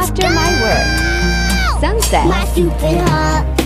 after go! my work. Sunset. My stupid heart